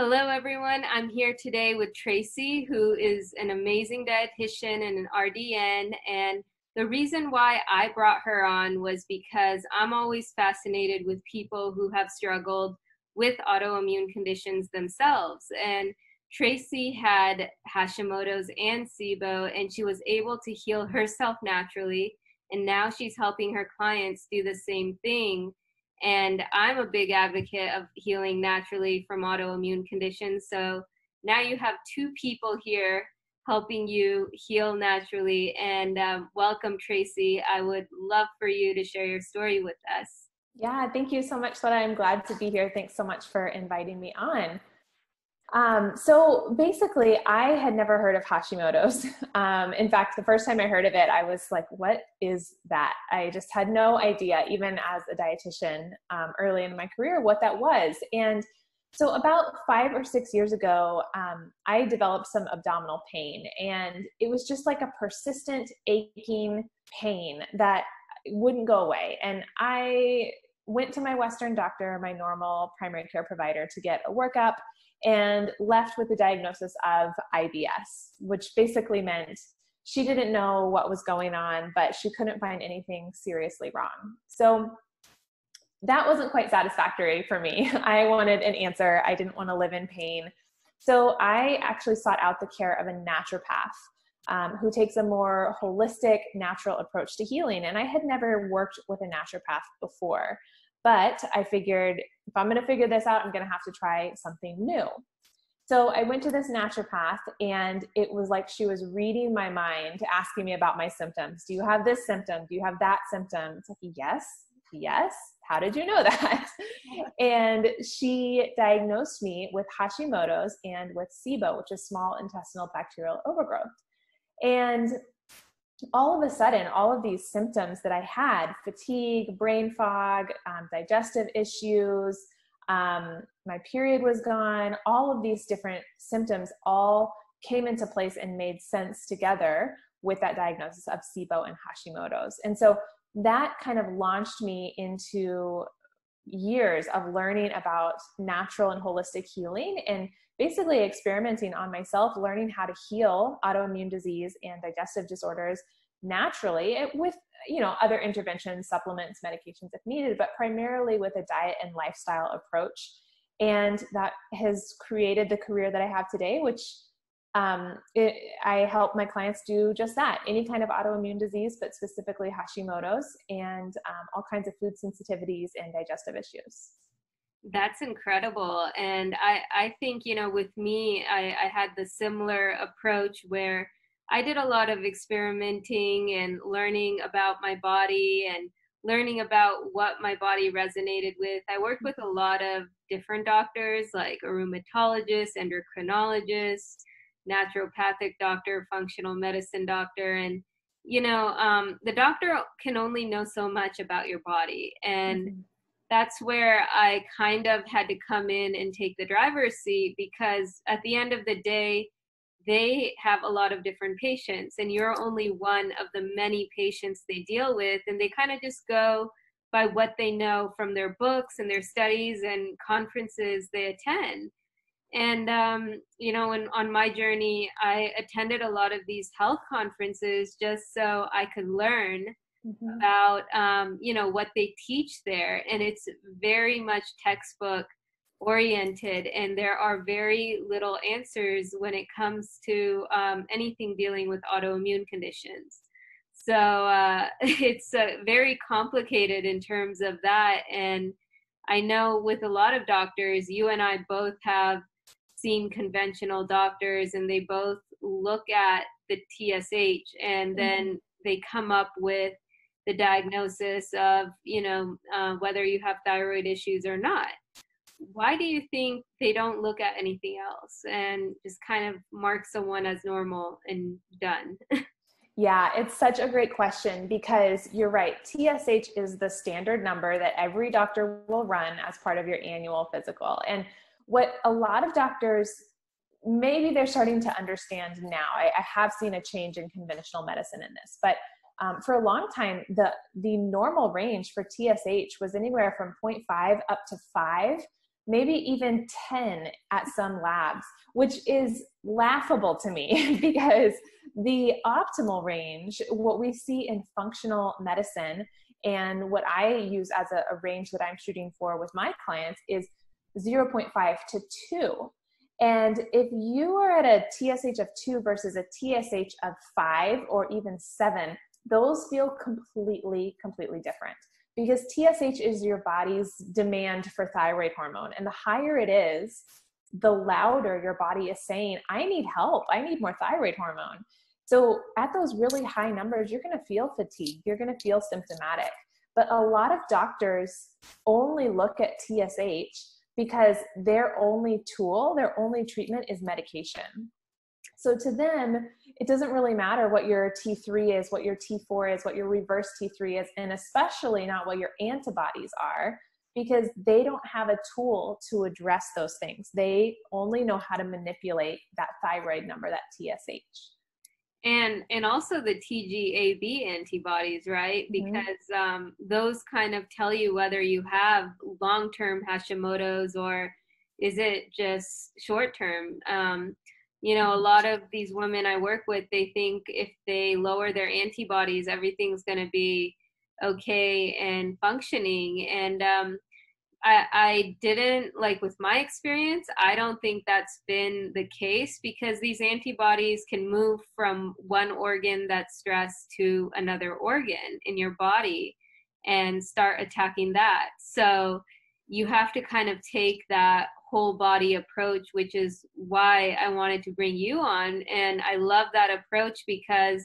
Hello, everyone. I'm here today with Tracy, who is an amazing dietitian and an RDN. And the reason why I brought her on was because I'm always fascinated with people who have struggled with autoimmune conditions themselves. And Tracy had Hashimoto's and SIBO, and she was able to heal herself naturally. And now she's helping her clients do the same thing. And I'm a big advocate of healing naturally from autoimmune conditions. So now you have two people here helping you heal naturally. And um, welcome, Tracy. I would love for you to share your story with us. Yeah, thank you so much, Letta. I'm glad to be here. Thanks so much for inviting me on. Um, so basically, I had never heard of Hashimoto's. Um, in fact, the first time I heard of it, I was like, what is that? I just had no idea, even as a dietitian um, early in my career, what that was. And so, about five or six years ago, um, I developed some abdominal pain, and it was just like a persistent aching pain that wouldn't go away. And I went to my Western doctor, my normal primary care provider, to get a workup and left with the diagnosis of IBS, which basically meant she didn't know what was going on, but she couldn't find anything seriously wrong. So that wasn't quite satisfactory for me. I wanted an answer. I didn't want to live in pain. So I actually sought out the care of a naturopath um, who takes a more holistic, natural approach to healing. And I had never worked with a naturopath before. But I figured if I'm going to figure this out, I'm going to have to try something new. So I went to this naturopath, and it was like she was reading my mind, asking me about my symptoms. Do you have this symptom? Do you have that symptom? It's like, yes, yes. How did you know that? and she diagnosed me with Hashimoto's and with SIBO, which is small intestinal bacterial overgrowth. And all of a sudden, all of these symptoms that I had fatigue, brain fog, um, digestive issues, um, my period was gone, all of these different symptoms all came into place and made sense together with that diagnosis of SIBO and Hashimoto's. And so that kind of launched me into years of learning about natural and holistic healing and basically experimenting on myself, learning how to heal autoimmune disease and digestive disorders naturally with you know other interventions supplements medications if needed but primarily with a diet and lifestyle approach. And that has created the career that i have today which um, it, i help my clients do just that any kind of autoimmune disease but specifically hashimoto's and um, all kinds of food sensitivities and digestive issues that's incredible. And I, I think, you know, with me, I, I had the similar approach where I did a lot of experimenting and learning about my body and learning about what my body resonated with. I worked with a lot of different doctors like a rheumatologist, endocrinologist, naturopathic doctor, functional medicine doctor, and you know, um, the doctor can only know so much about your body. And mm-hmm that's where I kind of had to come in and take the driver's seat because at the end of the day, they have a lot of different patients and you're only one of the many patients they deal with and they kind of just go by what they know from their books and their studies and conferences they attend. And um, you know and on my journey i attended a lot of these health conferences just so i could learn mm-hmm. about um, you know what they teach there and it's very much textbook oriented and there are very little answers when it comes to um, anything dealing with autoimmune conditions so uh, it's uh, very complicated in terms of that and i know with a lot of doctors you and i both have seen conventional doctors and they both look at the tsh and then mm-hmm. they come up with the diagnosis of you know uh, whether you have thyroid issues or not. Why do you think they don't look at anything else and just kind of mark someone as normal and done? Yeah it's such a great question because you're right tsh is the standard number that every doctor will run as part of your annual physical. And what a lot of doctors maybe they're starting to understand now. I, I have seen a change in conventional medicine in this but um, for a long time, the the normal range for TSH was anywhere from 0.5 up to 5 maybe even 10 at some labs, which is laughable to me because the optimal range, what we see in functional medicine, and what I use as a, a range that I'm shooting for with my clients is 0.5 to 2. And if you are at a TSH of 2 versus a TSH of 5 or even 7, those feel completely, completely different because TSH is your body's demand for thyroid hormone. And the higher it is, the louder your body is saying, I need help. I need more thyroid hormone. So at those really high numbers, you're going to feel fatigue. You're going to feel symptomatic. But a lot of doctors only look at TSH because their only tool, their only treatment is medication. So to them, it doesn't really matter what your T3 is, what your T4 is, what your reverse T3 is, and especially not what your antibodies are, because they don't have a tool to address those things. They only know how to manipulate that thyroid number, that TSH. And and also the TGAB antibodies, right? Mm-hmm. Because mm-hmm. um, those kind of tell you whether you have long-term Hashimoto's or is it just short-term. Um, you know, a lot of these women I work with, they think if they lower their antibodies, everything's going to be okay and functioning. And um, I, I didn't like with my experience, I don't think that's been the case because these antibodies can move from one organ that's stressed to another organ in your body and start attacking that. So you have to kind of take that whole body approach, which is why I wanted to bring you on. And I love that approach because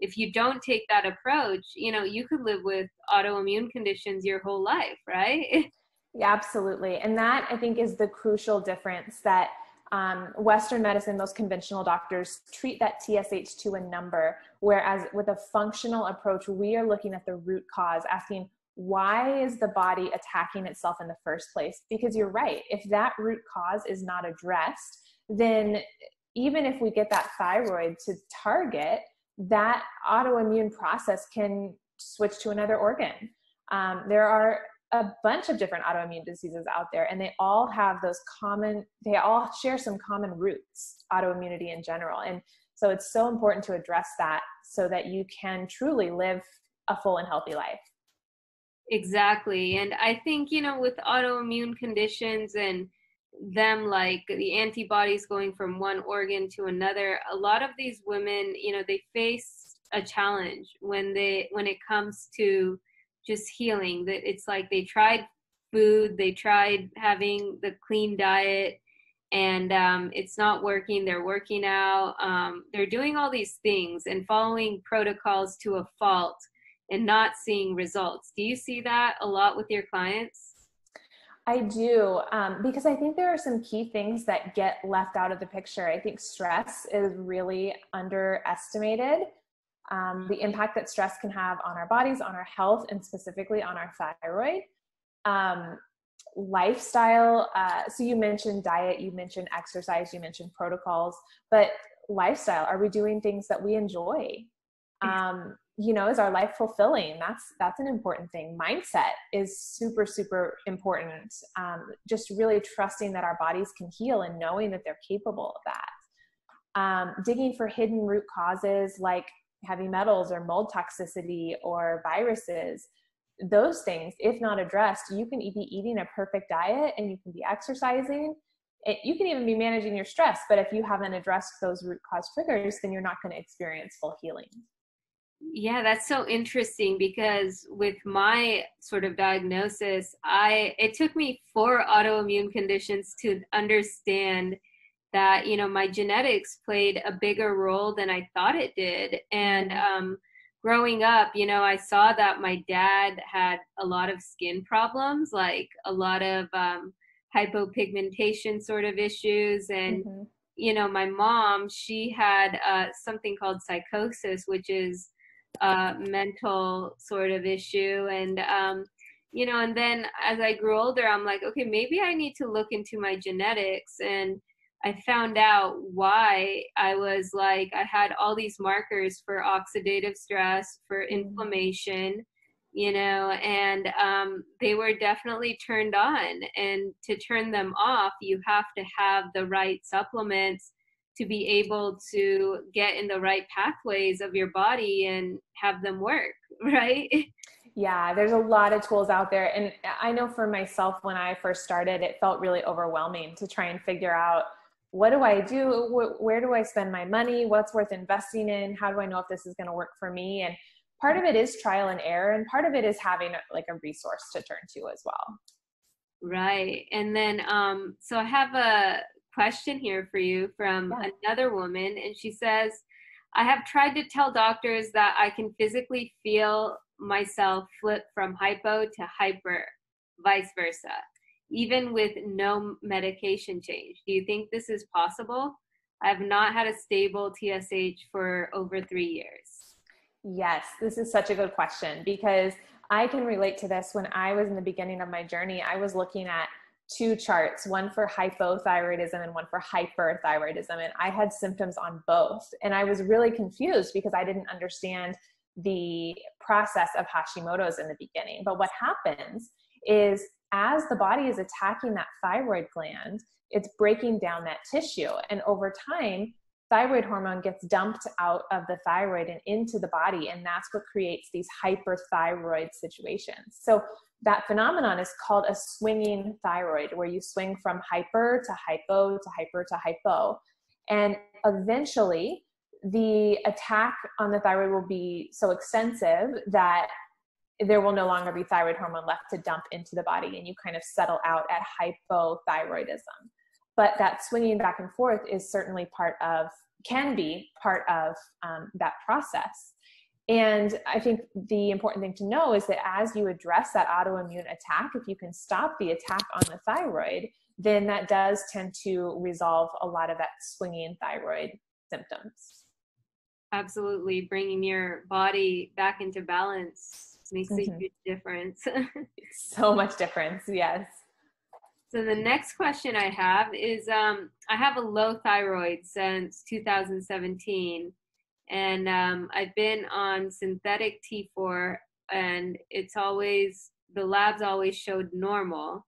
if you don't take that approach, you know, you could live with autoimmune conditions your whole life, right? Yeah, absolutely. And that I think is the crucial difference that um, Western medicine, most conventional doctors treat that TSH to a number, whereas with a functional approach, we are looking at the root cause, asking why is the body attacking itself in the first place? Because you're right, if that root cause is not addressed, then even if we get that thyroid to target, that autoimmune process can switch to another organ. Um, there are a bunch of different autoimmune diseases out there, and they all have those common, they all share some common roots, autoimmunity in general. And so it's so important to address that so that you can truly live a full and healthy life. Exactly. And I think, you know, with autoimmune conditions and them like the antibodies going from one organ to another, a lot of these women, you know, they face a challenge when they when it comes to just healing. That it's like they tried food, they tried having the clean diet and um, it's not working. They're working out. Um, they're doing all these things and following protocols to a fault and not seeing results. Do you see that a lot with your clients? I do, um, because I think there are some key things that get left out of the picture. I think stress is really underestimated. Um, the impact that stress can have on our bodies, on our health, and specifically on our thyroid. Um, lifestyle, uh, so you mentioned diet, you mentioned exercise, you mentioned protocols, but lifestyle, are we doing things that we enjoy? Um, you know is our life fulfilling? That's that's an important thing. Mindset is super super important um, just really trusting that our bodies can heal and knowing that they're capable of that. Um, digging for hidden root causes like heavy metals or mold toxicity or viruses those things if not addressed you can be eating a perfect diet and you can be exercising. It, you can even be managing your stress but if you haven't addressed those root cause triggers then you're not going to experience full healing yeah, that's so interesting because with my sort of diagnosis, I it took me four autoimmune conditions to understand that you know my genetics played a bigger role than I thought it did. And mm-hmm. um, growing up, you know, I saw that my dad had a lot of skin problems, like a lot of um, hypopigmentation sort of issues, and mm-hmm. you know, my mom she had uh, something called psychosis, which is uh, mental sort of issue and um, you know and then as i grew older i'm like okay maybe i need to look into my genetics and i found out why i was like i had all these markers for oxidative stress for mm-hmm. inflammation you know, and um, they were definitely turned on. And to turn them off, you have to have the right supplements to be able to get in the right pathways of your body and have them work, right? Yeah, there's a lot of tools out there. And I know for myself, when I first started, it felt really overwhelming to try and figure out what do I do? Where do I spend my money? What's worth investing in? How do I know if this is going to work for me? And part of it is trial and error and part of it is having like a resource to turn to as well right and then um so i have a question here for you from yeah. another woman and she says i have tried to tell doctors that i can physically feel myself flip from hypo to hyper vice versa even with no medication change do you think this is possible i have not had a stable tsh for over three years Yes, this is such a good question because I can relate to this. When I was in the beginning of my journey, I was looking at two charts, one for hypothyroidism and one for hyperthyroidism. And I had symptoms on both. And I was really confused because I didn't understand the process of Hashimoto's in the beginning. But what happens is as the body is attacking that thyroid gland, it's breaking down that tissue. And over time, thyroid hormone gets dumped out of the thyroid and into the body and that's what creates these hyperthyroid situations so that phenomenon is called a swinging thyroid where you swing from hyper to hypo to hyper to hypo. And eventually the attack on the thyroid will be so extensive that there will no longer be thyroid hormone left to dump into the body and you kind of settle out at hypothyroidism. But that swinging back and forth is certainly part of can be part of um, that process and i think the important thing to know is that as you address that autoimmune attack if you can stop the attack on the thyroid then that does tend to resolve a lot of that swinging thyroid symptoms. Absolutely. Bringing your body back into balance makes mm-hmm. a huge difference. So much difference yes. So the next question I have is um, I have a low thyroid since 2017, and um, I've been on synthetic T4, and it's always the labs always showed normal.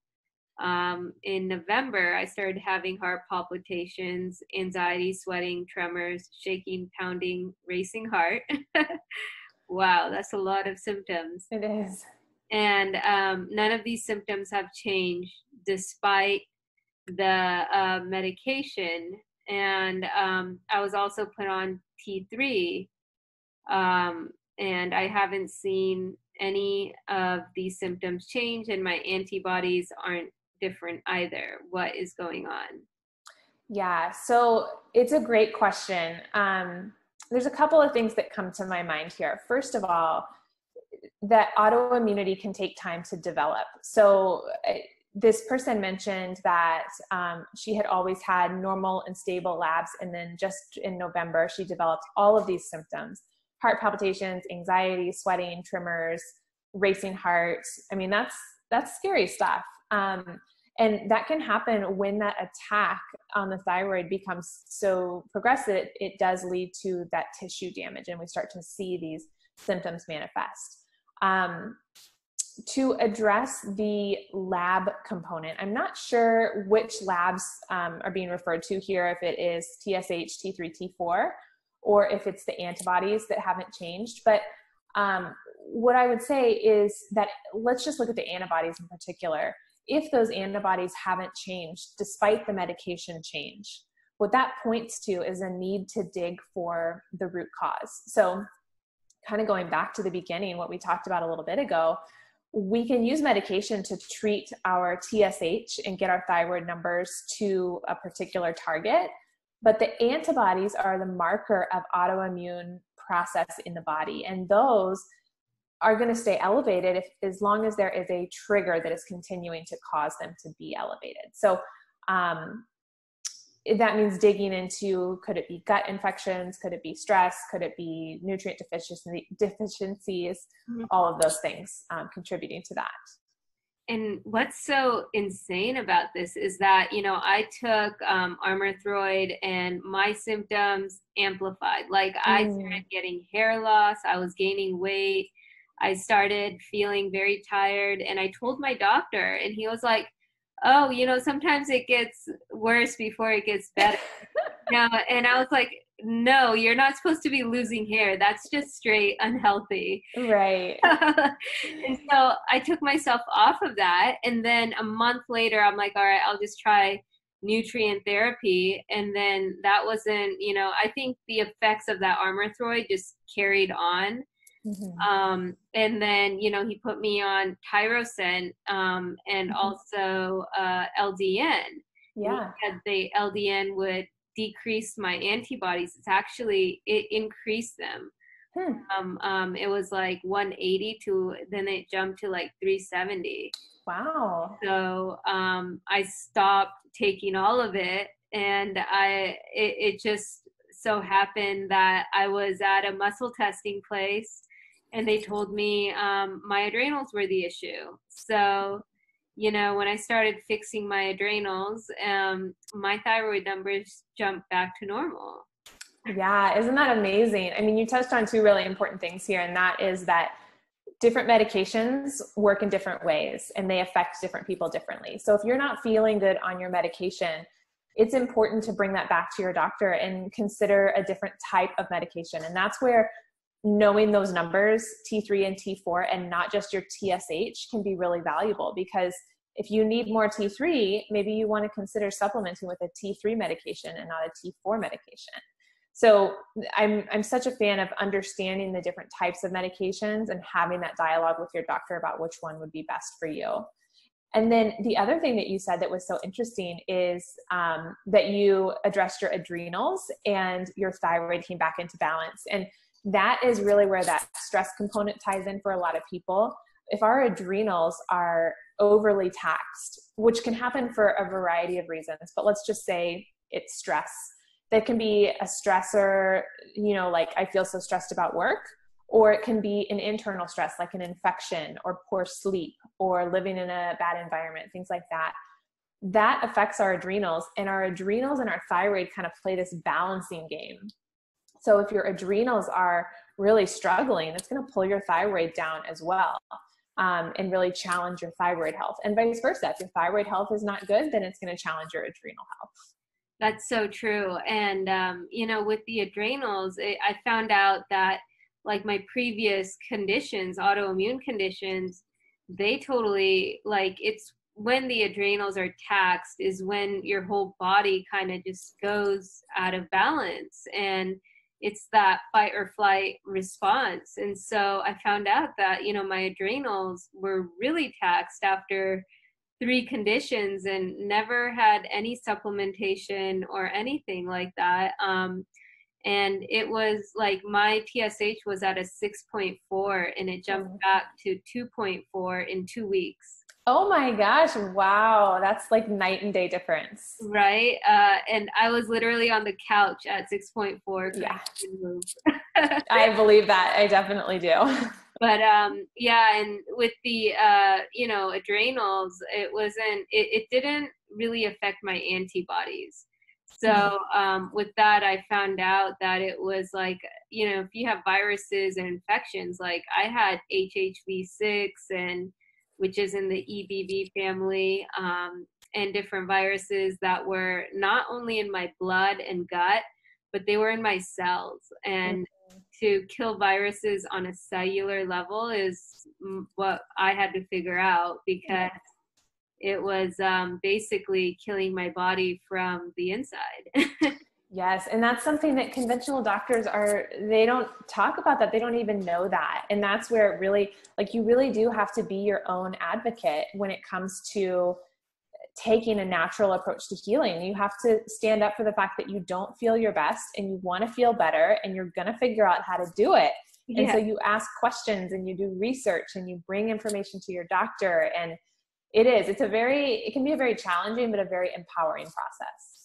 Um, in November, I started having heart palpitations, anxiety, sweating, tremors, shaking, pounding, racing heart. wow, that's a lot of symptoms. It is. And um, none of these symptoms have changed despite the uh, medication. And um, I was also put on T3, um, and I haven't seen any of these symptoms change, and my antibodies aren't different either. What is going on? Yeah, so it's a great question. Um, there's a couple of things that come to my mind here. First of all, that autoimmunity can take time to develop. So this person mentioned that um, she had always had normal and stable labs, and then just in November, she developed all of these symptoms heart palpitations, anxiety, sweating, tremors, racing heart. I mean, that's that's scary stuff. Um, and that can happen when that attack on the thyroid becomes so progressive, it, does lead to that tissue damage, and we start to see these symptoms manifest. Um, to address the lab component, I'm not sure which labs um, are being referred to here, if it is TSH, T3, T4, or if it's the antibodies that haven't changed. But um, what I would say is that let's just look at the antibodies in particular. If those antibodies haven't changed despite the medication change, what that points to is a need to dig for the root cause. So, kind of going back to the beginning, what we talked about a little bit ago, we can use medication to treat our TSH and get our thyroid numbers to a particular target. But the antibodies are the marker of autoimmune process in the body. And those are going to stay elevated if, as long as there is a trigger that is continuing to cause them to be elevated. So, um, that means digging into could it be gut infections? Could it be stress? Could it be nutrient deficiency, deficiencies? Mm-hmm. all of those things um, contributing to that. And what's so insane about this is that you know i took um, Armour Thyroid and my symptoms amplified. Like mm. i started getting hair loss. I was gaining weight. I started feeling very tired. And I told my doctor and he was like, "Oh, you know, sometimes it gets worse before it gets better." no, and I was like, "No, you're not supposed to be losing hair. That's just straight unhealthy." Right. and so I took myself off of that and then a month later I'm like, "All right, I'll just try nutrient therapy and then that wasn't you know i think the effects of that Armour Thyroid just carried on Mm-hmm. Um, and then, you know, he put me on Tirosint um, and mm-hmm. also uh, LDN. Yeah. The LDN would decrease my antibodies. It's actually, it increased them. Hmm. Um, um, it was like 180 to, then it jumped to like 370. Wow. So um, I stopped taking all of it and I, it, it just so happened that I was at a muscle testing place and they told me um, my adrenals were the issue. So, you know, when I started fixing my adrenals, um, my thyroid numbers jumped back to normal. Yeah, isn't that amazing? I mean, you touched on two really important things here, and that is that different medications work in different ways and they affect different people differently. So if you're not feeling good on your medication, it's important to bring that back to your doctor and consider a different type of medication. And that's where knowing those numbers, T3 and T4, and not just your TSH, can be really valuable because if you need more T3, maybe you want to consider supplementing with a T3 medication and not a T4 medication. So I'm I'm such a fan of understanding the different types of medications and having that dialogue with your doctor about which one would be best for you. And then the other thing that you said that was so interesting is um, that you addressed your adrenals and your thyroid came back into balance. And that is really where that stress component ties in for a lot of people. If our adrenals are overly taxed, which can happen for a variety of reasons, but let's just say it's stress. That can be a stressor, you know, like I feel so stressed about work, or it can be an internal stress like an infection or poor sleep or living in a bad environment, things like that. That affects our adrenals, and our adrenals and our thyroid kind of play this balancing game so if your adrenals are really struggling, it's going to pull your thyroid down as well. Um, and really challenge your thyroid health and vice versa. If your thyroid health is not good, then it's going to challenge your adrenal health. That's so true. And, um, you know, with the adrenals, it, I found out that like my previous conditions, autoimmune conditions, they totally like it's when the adrenals are taxed is when your whole body kind of just goes out of balance. And, it's that fight or flight response. And so I found out that, you know, my adrenals were really taxed after three conditions and never had any supplementation or anything like that. Um, and it was like my TSH was at a 6.4 and it jumped back to 2.4 in two weeks. Oh my gosh, wow. That's like night and day difference. Right? Uh, and I was literally on the couch at 6.4. Yeah. I believe that. I definitely do. But um, yeah, and with the, uh, you know, adrenals, it wasn't, it, it didn't really affect my antibodies. So mm-hmm. um, with that, I found out that it was like, you know, if you have viruses and infections, like I had HHV6 and which is in the EBV family, um, and different viruses that were not only in my blood and gut, but they were in my cells. And mm-hmm. to kill viruses on a cellular level is what I had to figure out because it was um, basically killing my body from the inside. Yes, and that's something that conventional doctors are they don't talk about that. They don't even know that. And that's where it really like you really do have to be your own advocate when it comes to taking a natural approach to healing. You have to stand up for the fact that you don't feel your best and you want to feel better and you're going to figure out how to do it. Yeah. And so you ask questions and you do research and you bring information to your doctor and it is it's a very it can be a very challenging but a very empowering process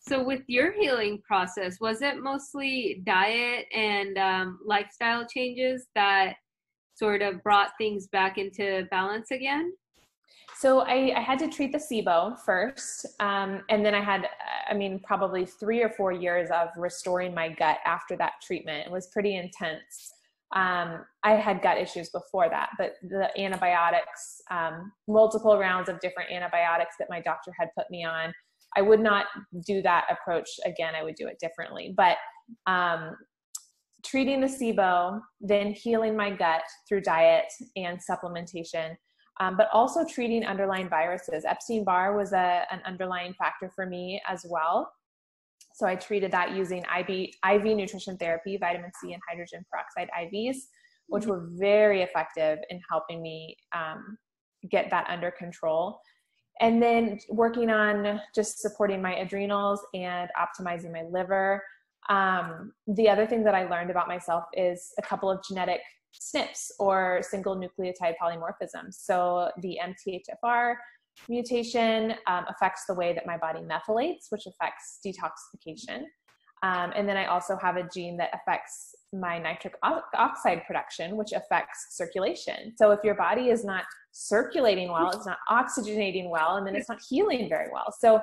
so, with your healing process, was it mostly diet and um, lifestyle changes that sort of brought things back into balance again? So I, I, had to treat the SIBO first, um, and then I had, I mean, probably three or four years of restoring my gut after that treatment. It was pretty intense. Um, I had gut issues before that, but the antibiotics, um, multiple rounds of different antibiotics that my doctor had put me on, I would not do that approach again. I would do it differently. But um, treating the SIBO, then healing my gut through diet and supplementation, um, but also treating underlying viruses. Epstein Barr was a, an underlying factor for me as well. So I treated that using IV, IV nutrition therapy, vitamin C, and hydrogen peroxide IVs, which mm-hmm. were very effective in helping me um, get that under control. And then working on just supporting my adrenals and optimizing my liver. Um, the other thing that I learned about myself is a couple of genetic SNPs or single nucleotide polymorphisms. So the MTHFR mutation um, affects the way that my body methylates, which affects detoxification. Um, and then I also have a gene that affects my nitric oxide production, which affects circulation. So if your body is not circulating well, it's not oxygenating well, and then it's not healing very well. So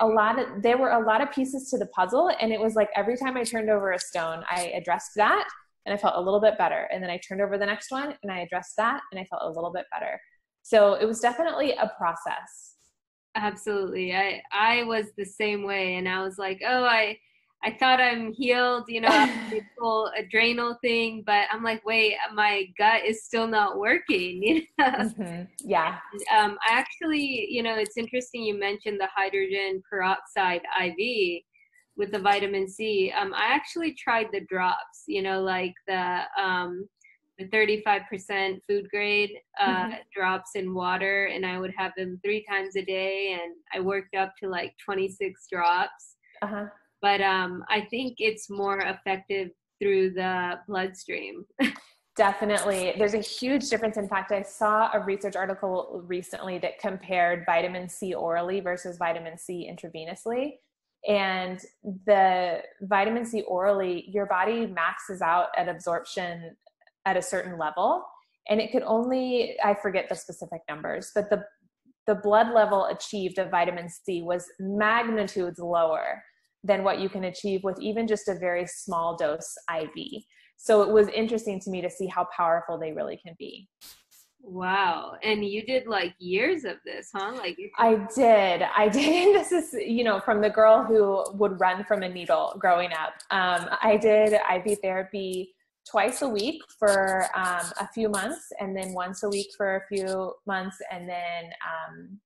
a lot of there were a lot of pieces to the puzzle, and it was like every time I turned over a stone, I addressed that, and I felt a little bit better. And then I turned over the next one, and I addressed that, and I felt a little bit better. So it was definitely a process. Absolutely. I I was the same way and I was like, "Oh, I I thought I'm healed, you know, the whole adrenal thing, but I'm like, wait, my gut is still not working. You know? Mm-hmm. Yeah. And, um, I actually, you know, it's interesting you mentioned the hydrogen peroxide IV with the vitamin C. Um, I actually tried the drops, you know, like the um, the 35% food grade uh, mm-hmm. drops in water, and I would have them three times a day, and I worked up to like 26 drops. Uh-huh. But um, I think it's more effective through the bloodstream. Definitely. There's a huge difference. In fact, I saw a research article recently that compared vitamin C orally versus vitamin C intravenously. And the vitamin C orally, your body maxes out at absorption at a certain level and it could only i forget the specific numbers but the the blood level achieved of vitamin c was magnitudes lower than what you can achieve with even just a very small dose iv so it was interesting to me to see how powerful they really can be Wow. And you did like years of this, huh? Like I did. I did. This is, you know, from the girl who would run from a needle growing up. Um, I did IV therapy twice a week for um, a few months, and then once a week for a few months, and then um,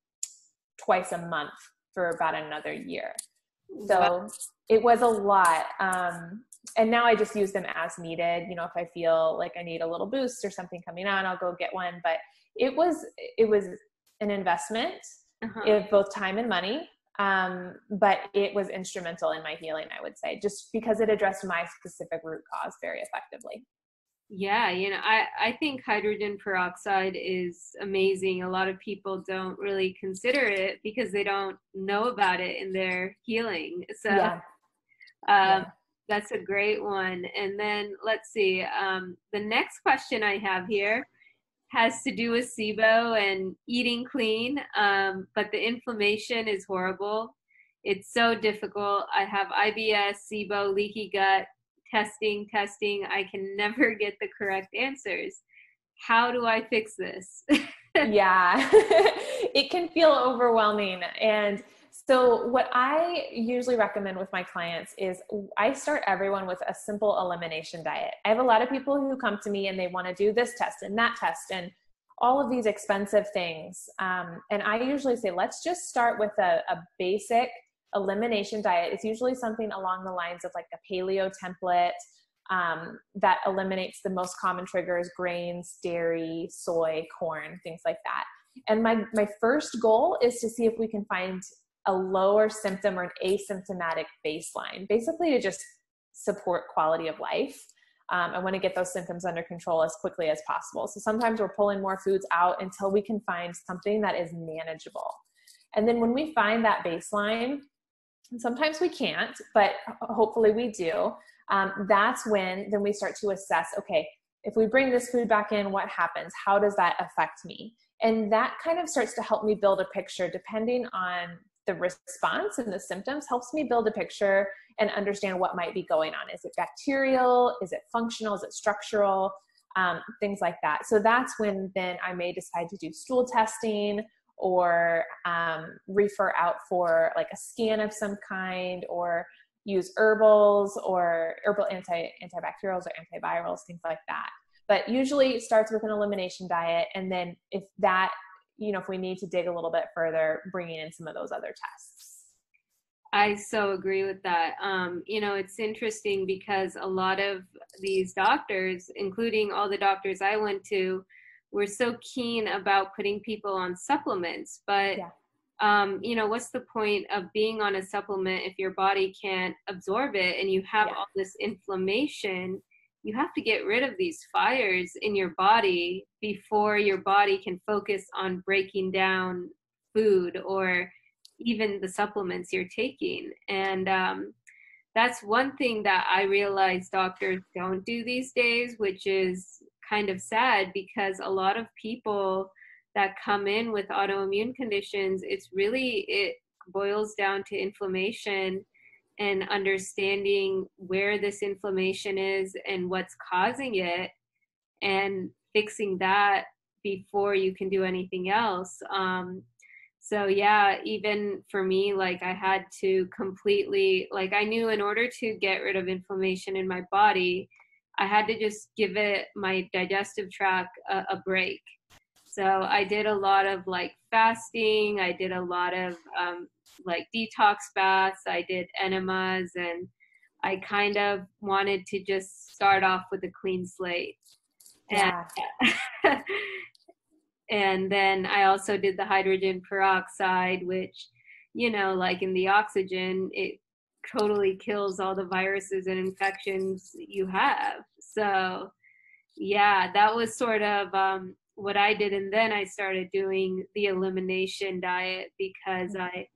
twice a month for about another year. So wow. it was a lot. Um, and now I just use them as needed. You know, if I feel like I need a little boost or something coming on, I'll go get one. But it was it was an investment uh-huh. of both time and money um, but it was instrumental in my healing i would say just because it addressed my specific root cause very effectively yeah you know i i think hydrogen peroxide is amazing a lot of people don't really consider it because they don't know about it in their healing so yeah. Um, yeah. that's a great one and then let's see um, the next question i have here has to do with SIBO and eating clean, um, but the inflammation is horrible. It's so difficult. I have IBS, SIBO, leaky gut, testing, testing. I can never get the correct answers. How do I fix this? yeah, it can feel overwhelming. And so, what I usually recommend with my clients is I start everyone with a simple elimination diet. I have a lot of people who come to me and they want to do this test and that test and all of these expensive things. Um, and I usually say, let's just start with a, a basic elimination diet. is usually something along the lines of like a paleo template um, that eliminates the most common triggers grains, dairy, soy, corn, things like that. And my, my first goal is to see if we can find a lower symptom or an asymptomatic baseline, basically to just support quality of life. Um, I want to get those symptoms under control as quickly as possible. So sometimes we're pulling more foods out until we can find something that is manageable. And then when we find that baseline, sometimes we can't, but hopefully we do. Um, that's when then we start to assess okay, if we bring this food back in, what happens? How does that affect me? And that kind of starts to help me build a picture depending on the response and the symptoms helps me build a picture and understand what might be going on. Is it bacterial? Is it functional? Is it structural? Um, things like that. So that's when then I may decide to do stool testing or um, refer out for like a scan of some kind or use herbals or herbal anti antibacterials or antivirals, things like that. But usually it starts with an elimination diet, and then if that, you know, if we need to dig a little bit further, bringing in some of those other tests. I so agree with that. Um, you know, it's interesting because a lot of these doctors, including all the doctors I went to, were so keen about putting people on supplements, but yeah um, you know, what's the point of being on a supplement if your body can't absorb it and you have yeah. all this inflammation? You have to get rid of these fires in your body before your body can focus on breaking down food or even the supplements you're taking. And um, that's one thing that I realize doctors don't do these days, which is kind of sad because a lot of people that come in with autoimmune conditions, it's really, it boils down to inflammation and understanding where this inflammation is and what's causing it and fixing that before you can do anything else. Um, so yeah, even for me, like I had to completely, like I knew in order to get rid of inflammation in my body, I had to just give it my digestive tract a, a break so I did a lot of like fasting. I did a lot of um, like detox baths. I did enemas, and I kind of wanted to just start off with a clean slate. Yeah. And, and then I also did the hydrogen peroxide, which, you know, like in the oxygen, it totally kills all the viruses and infections you have. So, yeah, that was sort of um, what I did. And then I started doing the elimination diet because mm-hmm. I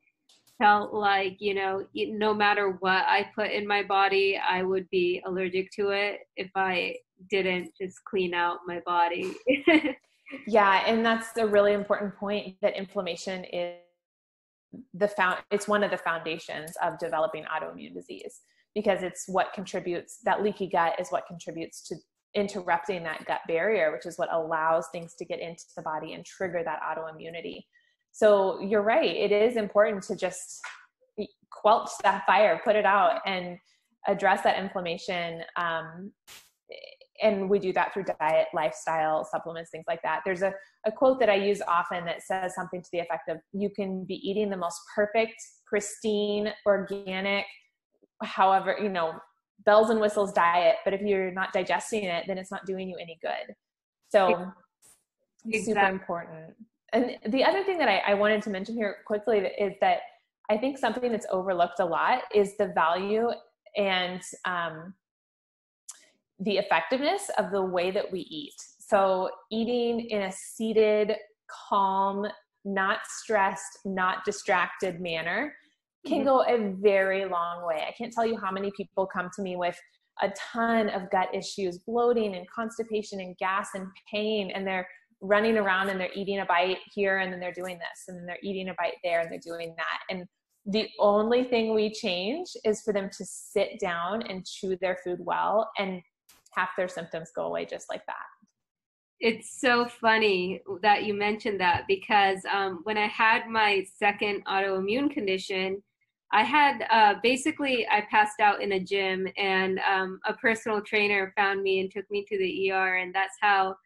felt like, you know, no matter what I put in my body, I would be allergic to it if I didn't just clean out my body. yeah. And that's a really important point that inflammation is the found it's one of the foundations of developing autoimmune disease because it's what contributes that leaky gut is what contributes to interrupting that gut barrier, which is what allows things to get into the body and trigger that autoimmunity. So you're right. It is important to just quelch that fire, put it out, and address that inflammation. Um, and we do that through diet, lifestyle, supplements, things like that. There's a, a quote that I use often that says something to the effect of you can be eating the most perfect, pristine, organic, however, you know, bells and whistles diet, but if you're not digesting it, then it's not doing you any good. So exactly. super important. And the other thing that I, I wanted to mention here quickly is that I think something that's overlooked a lot is the value and um, the effectiveness of the way that we eat. So, eating in a seated, calm, not stressed, not distracted manner can mm-hmm. go a very long way. I can't tell you how many people come to me with a ton of gut issues, bloating and constipation and gas and pain, and they're running around and they're eating a bite here and then they're doing this and then they're eating a bite there and they're doing that. And the only thing we change is for them to sit down and chew their food well and half their symptoms go away just like that. It's so funny that you mentioned that because um, when I had my second autoimmune condition, I had uh, basically I passed out in a gym, and um, a personal trainer found me and took me to the ER, and that's how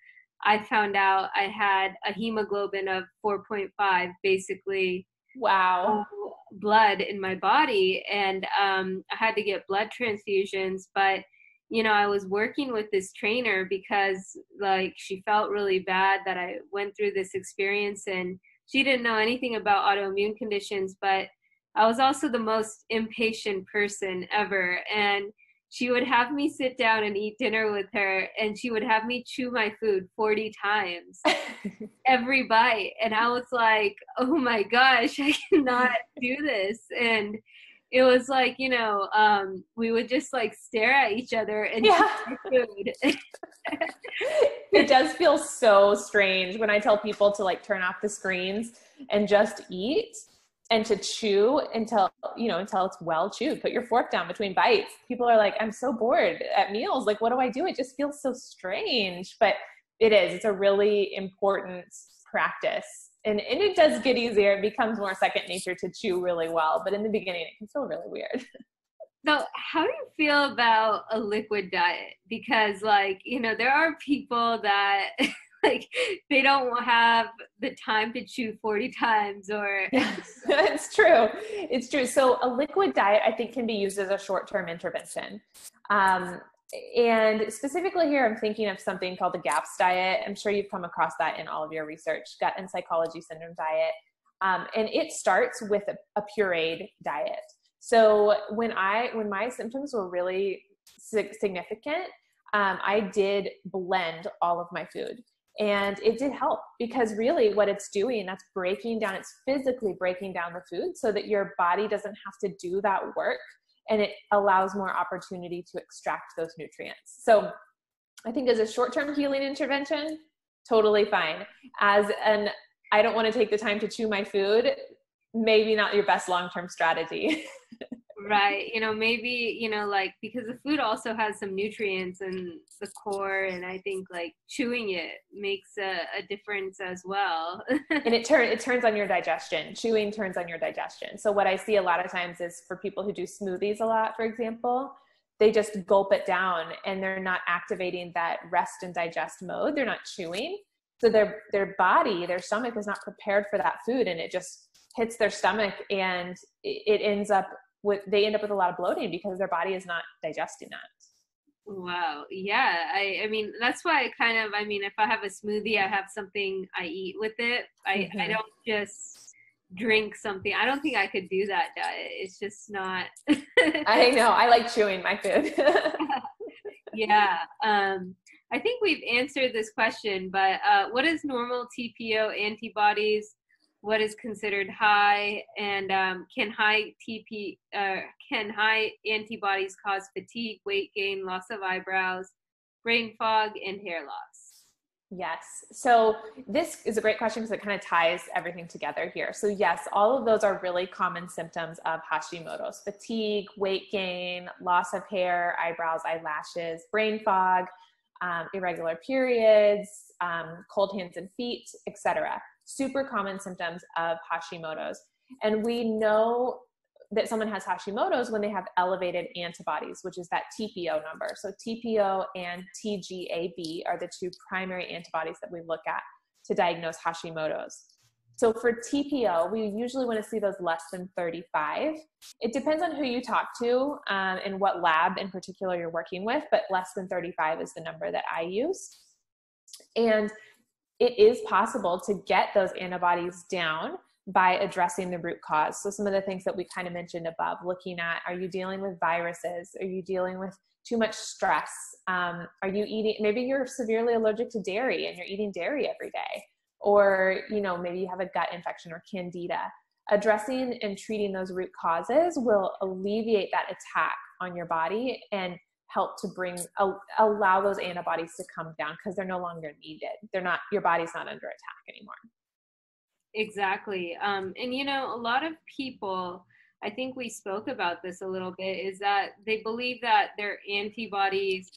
I found out I had a hemoglobin of 4.5, basically. Wow. Blood in my body, and um, I had to get blood transfusions, but you know, I was working with this trainer because like she felt really bad that I went through this experience and she didn't know anything about autoimmune conditions, but I was also the most impatient person ever. And she would have me sit down and eat dinner with her, and she would have me chew my food 40 times every bite. And I was like, oh my gosh, I cannot do this. And it was like, you know, um, we would just like stare at each other and yeah. food. it does feel so strange when I tell people to like turn off the screens and just eat and to chew until you know until it's well chewed. Put your fork down between bites. People are like i'm so bored at meals. Like what do i do? It just feels so strange but it is. It's a really important practice and, and it does get easier. It becomes more second nature to chew really well but in the beginning it can feel really weird. So how do you feel about a liquid diet? Because like you know there are people that like they don't have the time to chew 40 times or it's true. It's true. So a liquid diet i think can be used as a short-term intervention. Um, and specifically here i'm thinking of something called the GAPS diet. I'm sure you've come across that in all of your research gut and psychology syndrome diet. Um, and it starts with a, a pureed diet. So when i when my symptoms were really significant um, i did blend all of my food. And it did help because really what it's doing that's breaking down it's physically breaking down the food so that your body doesn't have to do that work and it allows more opportunity to extract those nutrients. So i think as a short-term healing intervention totally fine. As an i don't want to take the time to chew my food maybe not your best long-term strategy right you know maybe you know like because the food also has some nutrients and the core and i think like chewing it makes a, a difference as well. And it turns it turns on your digestion. Chewing turns on your digestion. So what i see a lot of times is for people who do smoothies a lot for example they just gulp it down and they're not activating that rest and digest mode. They're not chewing. So their their body their stomach is not prepared for that food and it just hits their stomach and it ends up with they end up with a lot of bloating because their body is not digesting that. Wow. Yeah i i mean that's why i kind of i mean if i have a smoothie i have something i eat with it. I mm-hmm. i don't just drink something. I don't think i could do that diet. It's just not i know. I like chewing my food. Yeah um i think we've answered this question but uh, what is normal tpo antibodies what is considered high and um, can high TP uh, can high antibodies cause fatigue, weight gain, loss of eyebrows, brain fog, and hair loss? Yes. So this is a great question because it kind of ties everything together here. So yes, all of those are really common symptoms of Hashimoto's: fatigue, weight gain, loss of hair, eyebrows, eyelashes, brain fog, um, irregular periods, um, cold hands and feet, etc super common symptoms of Hashimoto's. And we know that someone has Hashimoto's when they have elevated antibodies, which is that TPO number. So TPO and TGAB are the two primary antibodies that we look at to diagnose Hashimoto's. So for TPO, we usually want to see those less than 35. It depends on who you talk to um, and what lab in particular you're working with, but less than 35 is the number that I use. And it is possible to get those antibodies down by addressing the root cause. So, some of the things that we kind of mentioned above looking at are you dealing with viruses? Are you dealing with too much stress? Um, are you eating, maybe you're severely allergic to dairy and you're eating dairy every day. Or, you know, maybe you have a gut infection or candida. Addressing and treating those root causes will alleviate that attack on your body and help to bring allow those antibodies to come down because they're no longer needed. They're not your body's not under attack anymore. Exactly. Um, and you know a lot of people i think we spoke about this a little bit is that they believe that their antibodies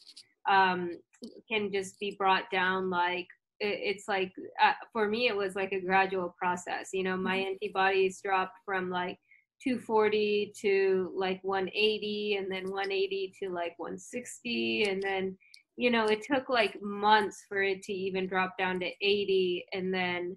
um, can just be brought down like it's like uh, for me it was like a gradual process. You know my mm-hmm. antibodies dropped from like 240 to like 180 and then 180 to like 160 and then you know it took like months for it to even drop down to 80 and then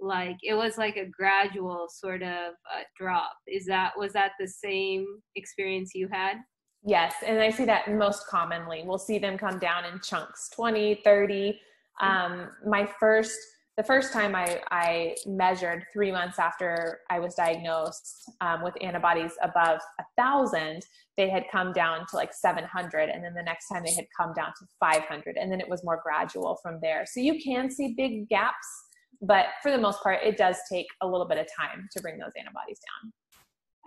like it was like a gradual sort of uh, drop. Is that was that the same experience you had? Yes and i see that most commonly. We'll see them come down in chunks 20 30 um, my first the first time I, I measured three months after I was diagnosed um, with antibodies above a thousand, they had come down to like 700. And then the next time they had come down to 500. And then it was more gradual from there. So you can see big gaps, but for the most part, it does take a little bit of time to bring those antibodies down.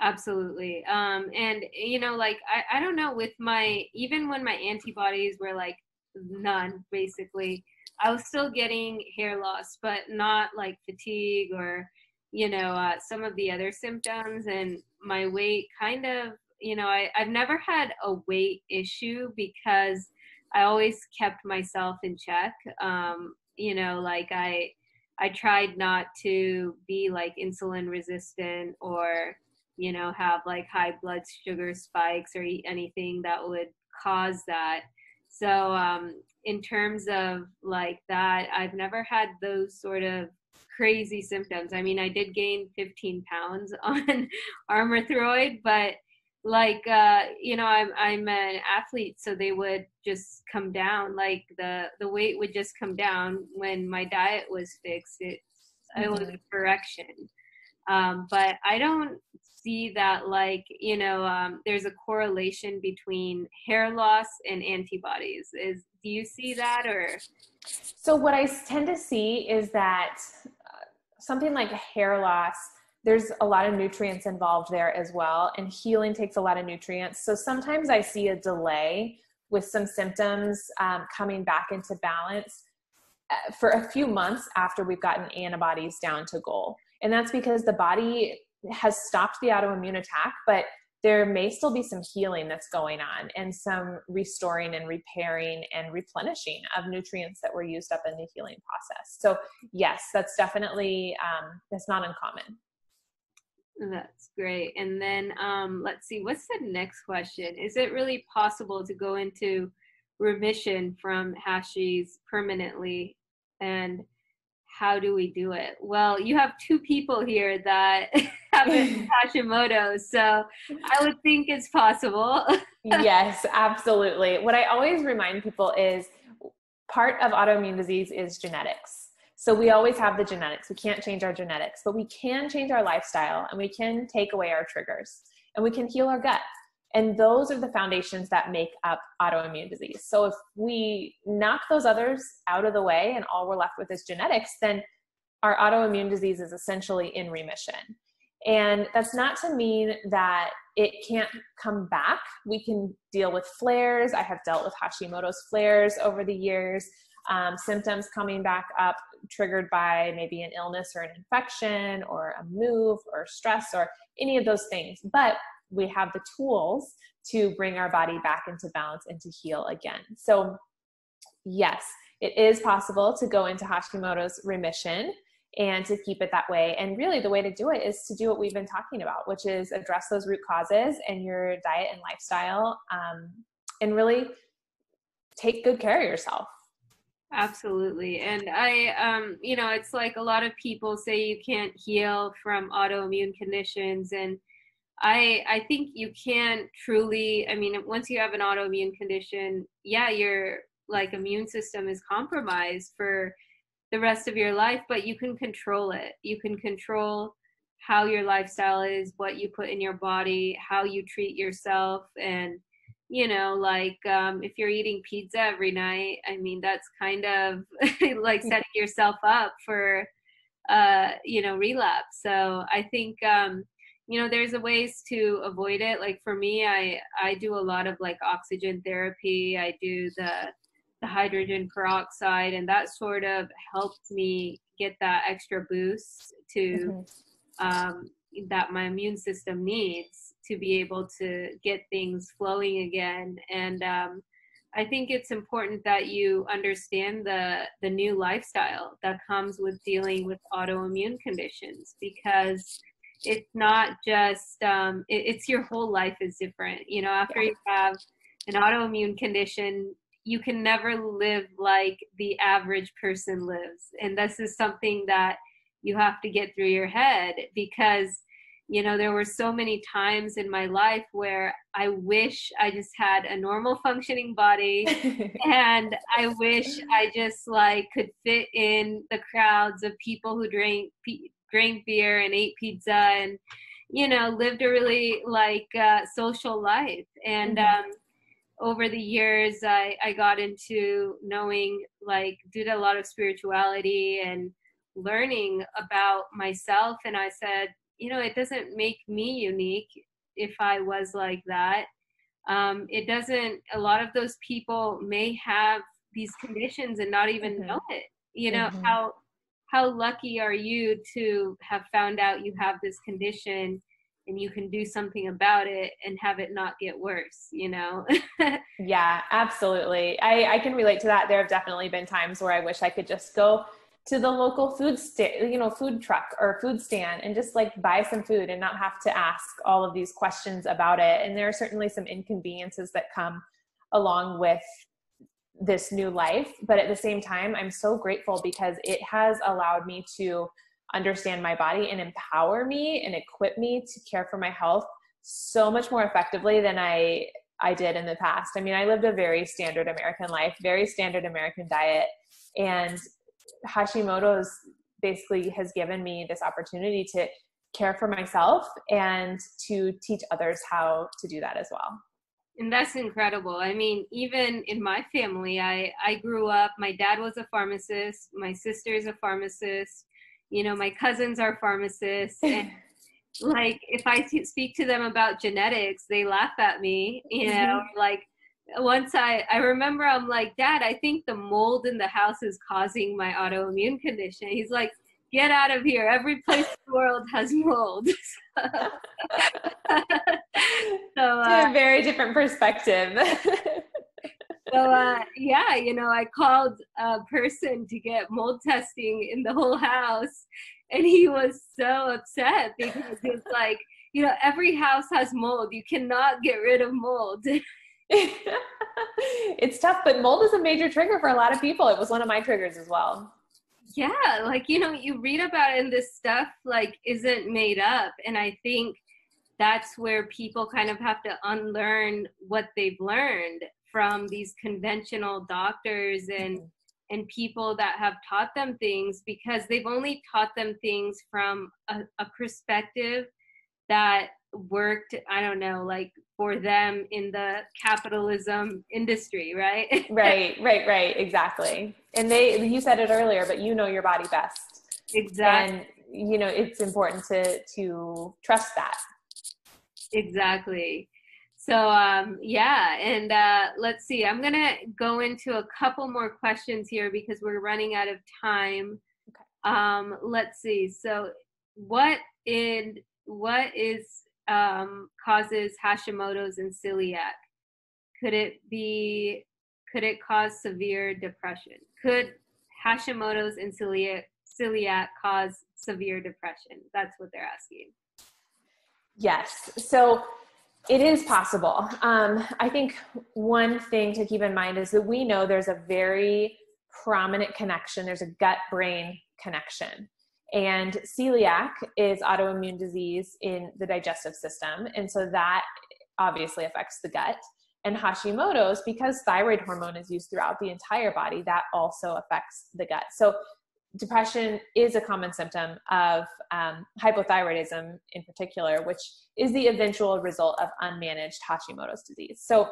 Absolutely. Um, and, you know, like, I, I don't know, with my, even when my antibodies were like none, basically I was still getting hair loss, but not like fatigue or you know, uh, some of the other symptoms, and my weight kind of, you know, I, I've never had a weight issue because I always kept myself in check. Um, you know, like I, I tried not to be like insulin resistant or, you know, have like high blood sugar spikes or eat anything that would cause that. So, um, in terms of like that, I've never had those sort of crazy symptoms. I mean, I did gain 15 pounds on Armour Thyroid, but like uh you know i'm i'm an athlete so they would just come down like the the weight would just come down when my diet was fixed it mm-hmm. it was a correction um but i don't see that like you know um there's a correlation between hair loss and antibodies. Is do you see that or? So what i tend to see is that uh, something like hair loss there's a lot of nutrients involved there as well and healing takes a lot of nutrients. So sometimes i see a delay with some symptoms um, coming back into balance uh, for a few months after we've gotten antibodies down to goal and that's because the body has stopped the autoimmune attack but there may still be some healing that's going on and some restoring and repairing and replenishing of nutrients that were used up in the healing process so yes that's definitely um, that's not uncommon that's great. And then um, let's see, what's the next question? Is it really possible to go into remission from Hashis permanently? And how do we do it? Well, you have two people here that have Hashimoto, so I would think it's possible. yes, absolutely. What I always remind people is part of autoimmune disease is genetics. So we always have the genetics. We can't change our genetics, but we can change our lifestyle and we can take away our triggers and we can heal our gut. And those are the foundations that make up autoimmune disease. So if we knock those others out of the way and all we're left with is genetics, then our autoimmune disease is essentially in remission. And that's not to mean that it can't come back. We can deal with flares. I have dealt with Hashimoto's flares over the years um, symptoms coming back up triggered by maybe an illness or an infection or a move or stress or any of those things. But we have the tools to bring our body back into balance and to heal again. So, yes, it is possible to go into Hashimoto's remission and to keep it that way. And really, the way to do it is to do what we've been talking about, which is address those root causes in your diet and lifestyle um, and really take good care of yourself. Absolutely. And I, um, you know, it's like a lot of people say you can't heal from autoimmune conditions. And I, I think you can truly, I mean, once you have an autoimmune condition, yeah, your like immune system is compromised for the rest of your life, but you can control it. You can control how your lifestyle is, what you put in your body, how you treat yourself, and you know like um, if you're eating pizza every night i mean that's kind of like setting yourself up for uh, you know relapse so i think um, you know there's a ways to avoid it like for me i i do a lot of like oxygen therapy i do the the hydrogen peroxide and that sort of helped me get that extra boost to mm-hmm. um, that my immune system needs to be able to get things flowing again. And um, I think it's important that you understand the the new lifestyle that comes with dealing with autoimmune conditions because it's not just um, it, it's your whole life is different. You know, after you have an autoimmune condition, you can never live like the average person lives, and this is something that you have to get through your head because you know there were so many times in my life where i wish i just had a normal functioning body and i wish i just like could fit in the crowds of people who drank drank beer and ate pizza and you know lived a really like uh, social life and mm-hmm. um, over the years I, I got into knowing like did a lot of spirituality and learning about myself and i said you know it doesn't make me unique if i was like that um, it doesn't a lot of those people may have these conditions and not even mm-hmm. know it you know mm-hmm. how how lucky are you to have found out you have this condition and you can do something about it and have it not get worse you know? Yeah absolutely. I, I can relate to that. There have definitely been times where i wish i could just go to the local food stand you know food truck or food stand and just like buy some food and not have to ask all of these questions about it. And there are certainly some inconveniences that come along with this new life but at the same time i'm so grateful because it has allowed me to understand my body and empower me and equip me to care for my health so much more effectively than I I did in the past. I mean, I lived a very standard American life, very standard American diet, and Hashimoto's basically has given me this opportunity to care for myself and to teach others how to do that as well. And that's incredible. I mean, even in my family, I I grew up, my dad was a pharmacist, my sister is a pharmacist, you know, my cousins are pharmacists and like if I speak to them about genetics, they laugh at me, you know, mm-hmm. like once I, I remember I'm like, Dad, I think the mold in the house is causing my autoimmune condition. He's like, get out of here. Every place in the world has mold. so, uh, a very different perspective. so uh, yeah, you know, I called a person to get mold testing in the whole house, and he was so upset because it's like, you know, every house has mold. You cannot get rid of mold. it's tough, but mold is a major trigger for a lot of people. It was one of my triggers as well. Yeah, like you know, you read about it and this stuff like isn't made up, and I think that's where people kind of have to unlearn what they've learned from these conventional doctors and mm-hmm. and people that have taught them things because they've only taught them things from a, a perspective that worked i don't know like for them in the capitalism industry right right right right exactly and they you said it earlier but you know your body best exactly and you know it's important to to trust that exactly so um, yeah, and uh, let's see. I'm gonna go into a couple more questions here because we're running out of time. Okay. Um, let's see. So what in what is um, causes Hashimoto's and celiac? Could it be? Could it cause severe depression? Could Hashimoto's and celiac celiac cause severe depression? That's what they're asking. Yes. So it is possible. Um, I think one thing to keep in mind is that we know there's a very prominent connection, there's a gut brain connection. And celiac is autoimmune disease in the digestive system. And so that obviously affects the gut. And Hashimoto's, because thyroid hormone is used throughout the entire body, that also affects the gut. So depression is a common symptom of um, hypothyroidism in particular, which is the eventual result of unmanaged Hashimoto's disease. So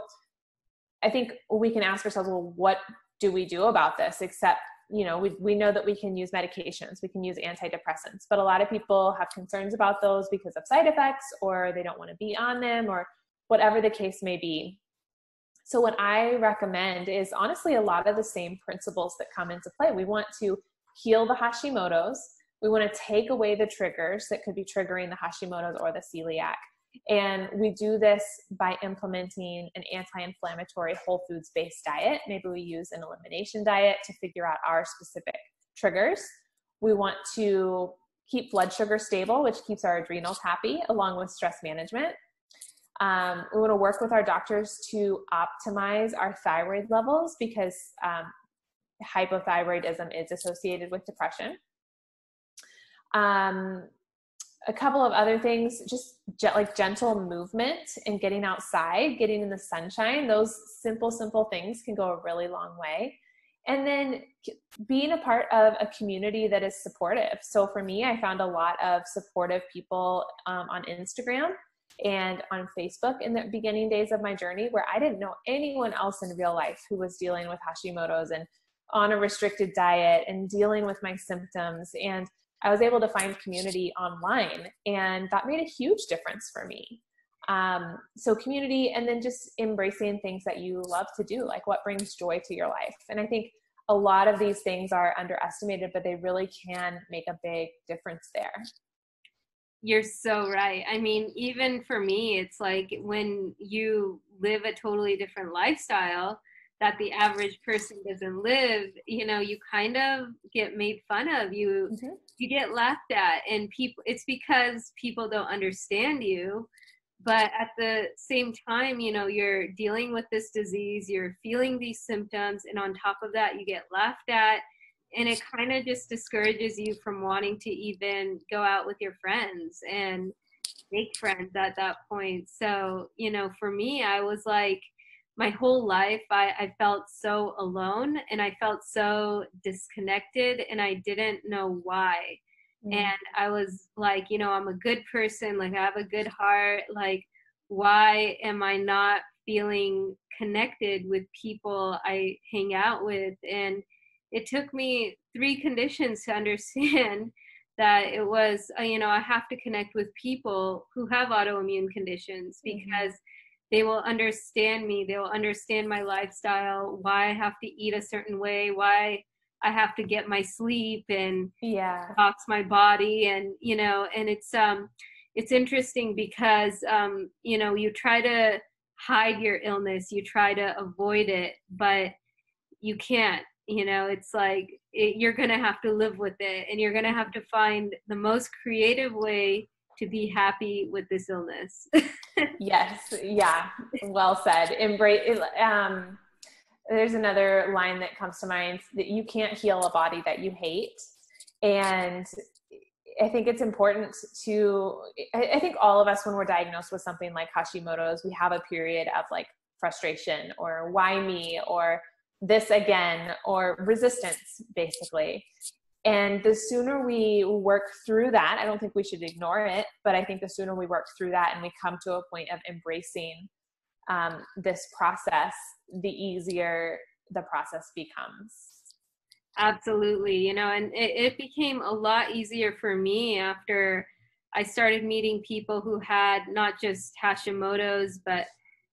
I think we can ask ourselves, well, what do we do about this? Except, you know, we, we know that we can use medications, we can use antidepressants, but a lot of people have concerns about those because of side effects or they don't want to be on them or whatever the case may be. So, what I recommend is honestly a lot of the same principles that come into play. We want to heal the Hashimoto's. We want to take away the triggers that could be triggering the Hashimoto's or the celiac. And we do this by implementing an anti inflammatory whole foods based diet. Maybe we use an elimination diet to figure out our specific triggers. We want to keep blood sugar stable, which keeps our adrenals happy, along with stress management. Um, we want to work with our doctors to optimize our thyroid levels because um, hypothyroidism is associated with depression. Um, a couple of other things, just ge- like gentle movement and getting outside, getting in the sunshine, those simple, simple things can go a really long way. And then being a part of a community that is supportive. So for me, I found a lot of supportive people um, on Instagram and on Facebook in the beginning days of my journey where I didn't know anyone else in real life who was dealing with Hashimoto's and on a restricted diet and dealing with my symptoms. And I was able to find community online, and that made a huge difference for me. Um, so, community, and then just embracing things that you love to do, like what brings joy to your life. And I think a lot of these things are underestimated, but they really can make a big difference there. You're so right. I mean, even for me, it's like when you live a totally different lifestyle that the average person doesn't live, you know, you kind of get made fun of. You mm-hmm. you get laughed at and people it's because people don't understand you. But at the same time, you know, you're dealing with this disease, you're feeling these symptoms, and on top of that, you get laughed at and it kind of just discourages you from wanting to even go out with your friends and make friends at that point so you know for me i was like my whole life I, I felt so alone and i felt so disconnected and i didn't know why mm. and i was like you know i'm a good person like i have a good heart like why am i not feeling connected with people i hang out with and it took me three conditions to understand that it was uh, you know i have to connect with people who have autoimmune conditions mm-hmm. because mm-hmm. They will understand me. They will understand my lifestyle why i have to eat a certain way why i have to get my sleep and yeah. box my body and you know and it's um it's interesting because um you know you try to hide your illness you try to avoid it but you can't you know it's like it, you're gonna have to live with it and you're gonna have to find the most creative way to be happy with this illness. Yes yeah well said. Embrace um there's another line that comes to mind that you can't heal a body that you hate. And I think it's important to, I think all of us, when we're diagnosed with something like Hashimoto's, we have a period of like frustration or why me or this again or resistance basically and the sooner we work through that i don't think we should ignore it but i think the sooner we work through that and we come to a point of embracing um, this process the easier the process becomes absolutely you know and it, it became a lot easier for me after i started meeting people who had not just hashimoto's but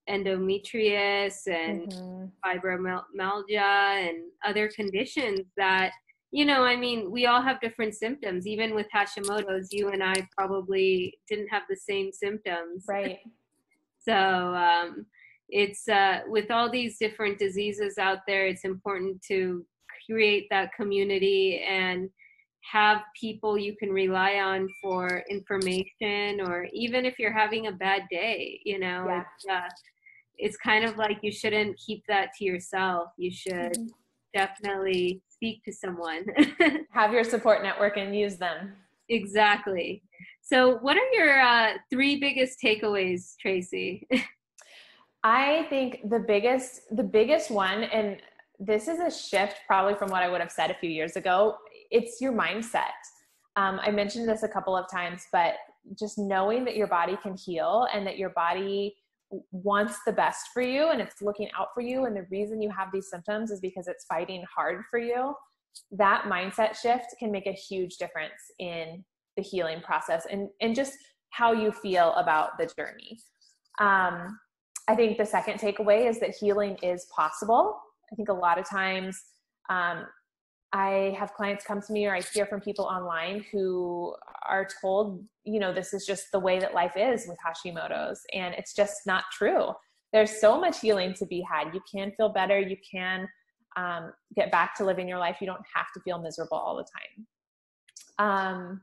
endometriosis and mm-hmm. fibromyalgia and other conditions that you know i mean we all have different symptoms even with hashimoto's you and i probably didn't have the same symptoms right so um, it's uh, with all these different diseases out there it's important to create that community and have people you can rely on for information or even if you're having a bad day you know yeah. it's, uh, it's kind of like you shouldn't keep that to yourself. You should mm-hmm. definitely speak to someone. Have your support network and use them. Exactly. So, what are your uh, three biggest takeaways, Tracey? I think the biggest, the biggest one, and this is a shift probably from what I would have said a few years ago. It's your mindset. Um, I mentioned this a couple of times, but just knowing that your body can heal and that your body wants the best for you and it's looking out for you and the reason you have these symptoms is because it's fighting hard for you that mindset shift can make a huge difference in the healing process and, and just how you feel about the journey. Um, i think the second takeaway is that healing is possible. I think a lot of times um, I have clients come to me or I hear from people online who are told, you know, this is just the way that life is with Hashimoto's, and it's just not true. There's so much healing to be had. You can feel better. You can um, get back to living your life. You don't have to feel miserable all the time. Um,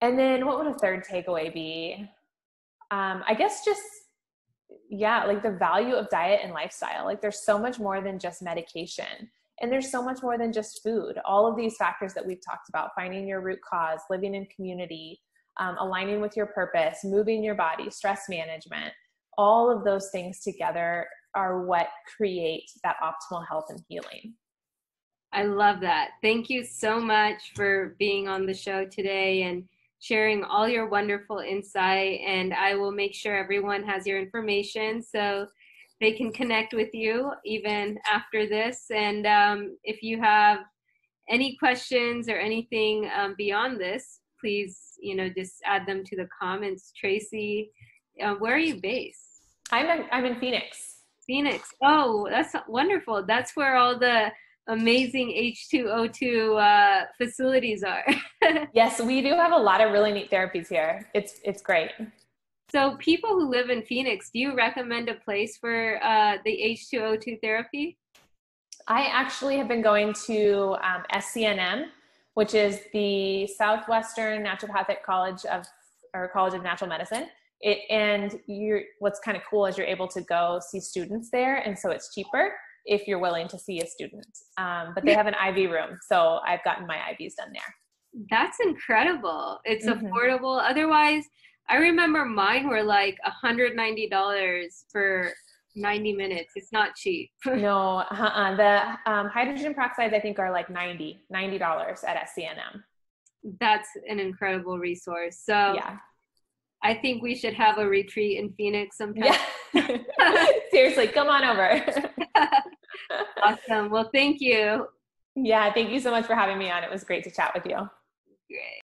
and then what would a third takeaway be? Um, I guess just, yeah, like the value of diet and lifestyle. Like there's so much more than just medication and there's so much more than just food. All of these factors that we've talked about finding your root cause, living in community, um, aligning with your purpose, moving your body, stress management all of those things together are what create that optimal health and healing. I love that. Thank you so much for being on the show today and sharing all your wonderful insight. And I will make sure everyone has your information. So they can connect with you even after this. And um, if you have any questions or anything um, beyond this, please, you know, just add them to the comments. Tracey, uh, where are you based? I'm in, I'm in Phoenix. Phoenix. Oh, that's wonderful. That's where all the amazing H2O2 uh, facilities are. yes, we do have a lot of really neat therapies here. It's it's great. So, people who live in Phoenix, do you recommend a place for uh, the H2O2 therapy? I actually have been going to um, SCNM, which is the Southwestern Naturopathic College of or College of Natural Medicine. It and you're what's kind of cool is you're able to go see students there, and so it's cheaper if you're willing to see a student. Um, but they have an IV room, so I've gotten my IVs done there. That's incredible. It's mm-hmm. affordable. Otherwise, I remember mine were like $190 for 90 minutes. It's not cheap. no, uh-uh. the um, hydrogen peroxides I think are like 90 $90 at SCNM. That's an incredible resource. So yeah. I think we should have a retreat in Phoenix sometime. Yeah. Seriously, come on over. awesome. Well, thank you. Yeah, thank you so much for having me on. It was great to chat with you. Great.